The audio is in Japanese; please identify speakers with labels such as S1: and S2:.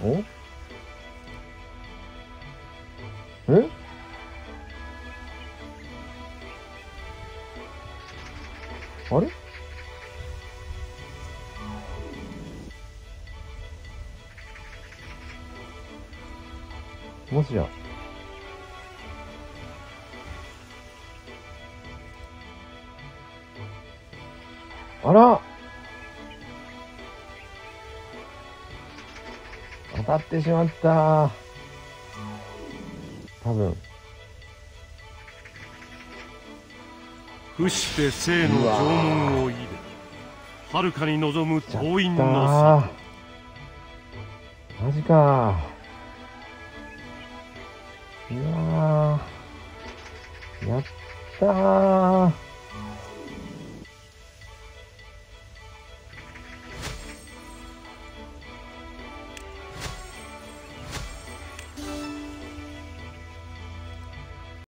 S1: お？え？あれ？もしや？あら！たってしまった。多分。
S2: 伏して生の縄文を入れ遥かに望む党員
S1: や
S2: の
S1: ったーマジかー。うわー。やったー。